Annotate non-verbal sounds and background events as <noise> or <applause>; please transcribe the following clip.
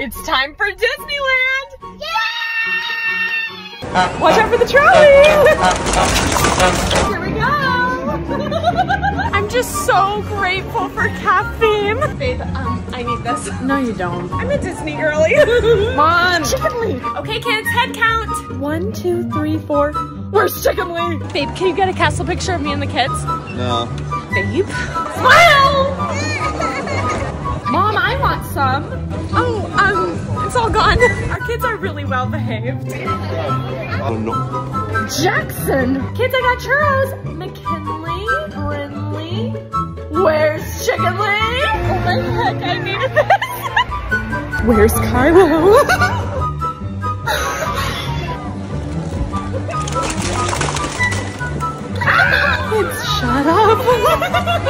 It's time for Disneyland! Uh, Watch out for the uh, trolley! Uh, Here we go! <laughs> I'm just so grateful for caffeine. Babe, um, I need this. No, you don't. I'm a Disney girly. <laughs> Mom! Chicken League! Okay, kids, head count. One, two, three, four. Where's Chicken League? Babe, can you get a castle picture of me and the kids? No. Babe? Smile! <laughs> Mom, I want some. Oh, um, kids are really well behaved. Oh no. Jackson! Kids, I got churros! McKinley, Brinley, where's Chicken Lee? Oh my heck, I needed this! Where's Kylo? <laughs> Kids, shut up! <laughs>